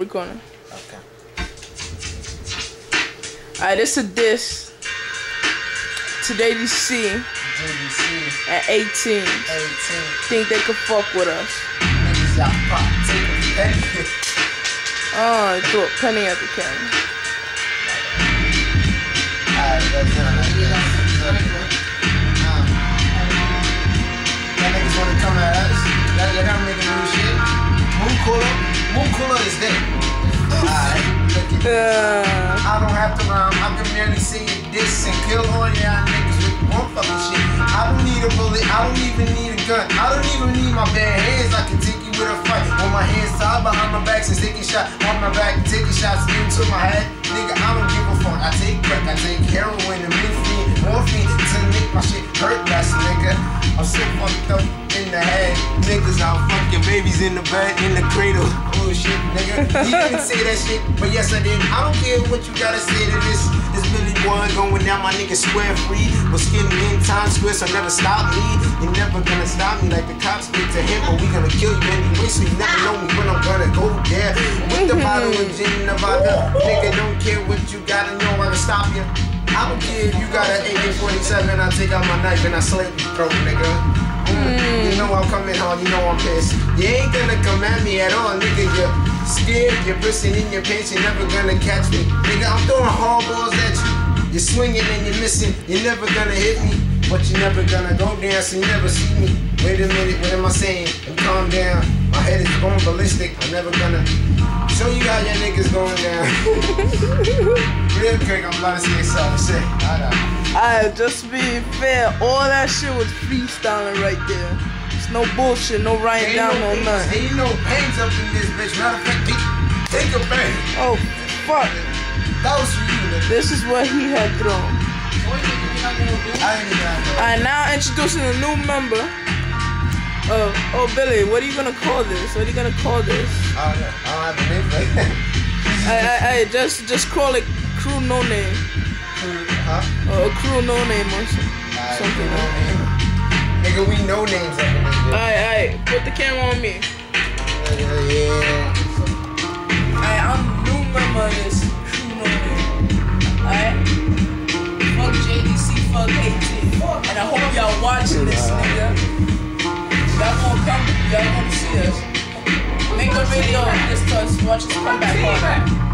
We're gonna. Okay. Alright, this a diss to JDC JDC at 18. 18. Think they could fuck with us. Niggas got pop. Take penny. Oh, I threw a penny at the camera. Alright, that's not I don't have to rhyme. I can merely say this and kill all y'all niggas with one fucking shit. I don't need a bullet. I don't even need a gun. I don't even need my bare hands. I can take you with a fight. On my hands tied behind my back since taking shot on my back, taking shots into my head. Nigga, I don't give a fuck. I take crack. I take heroin and Niggas out fucking babies in the bed, in the cradle. Bullshit, nigga. You didn't say that shit, but yes I did. I don't care what you gotta say to this. This Billy boy going down my nigga square free. Was getting in Times Square, so never stop me. You're never gonna stop me like the cops did to him, but we gonna kill you anyway. So you never know me when I'm gonna go there. With the bottle of gin in the vodka. Nigga, don't care what you gotta know, I can stop you. I don't care if you got an AK-47, I take out my knife and I slit your throat, nigga. Mm, You know I'm coming home, you know I'm pissed. You ain't gonna come at me at all, nigga. You're scared, you're bristling in your pants, you're never gonna catch me. Nigga, I'm throwing hardballs at you. You're swinging and you're missing, you're never gonna hit me. But you're never gonna go so you never see me. Wait a minute, what am I saying? And calm down. Head is going ballistic, I'm never gonna show you how your niggas going down. Real quick, I'm about to say something. Say, alright. Alright, just to be fair, all that shit was freestyling right there. It's no bullshit, no writing Ain't down, no, no nothing. ain't no pains up in this bitch. Matter of fact, take, a bang. Oh, fuck. That was for you, nigga. This is what he had thrown. I ain't even have to. Alright, now introducing a new member. Oh, oh, Billy, what are you gonna call this? What are you gonna call this? I don't, I don't have a name for it. I, I, I just, just call it crew no name, huh? or a crew no name or something. Alright, Something we know like name. Nigga, we know names up in. Alright, alright, put the camera on me. Yeah, yeah. Alright, I'm the new member of this crew no name. Alright? Fuck JDC, fuck 18. And I hope y'all watching this, nigga. Y'all come, see us. Make a video of this to us, watch us come back.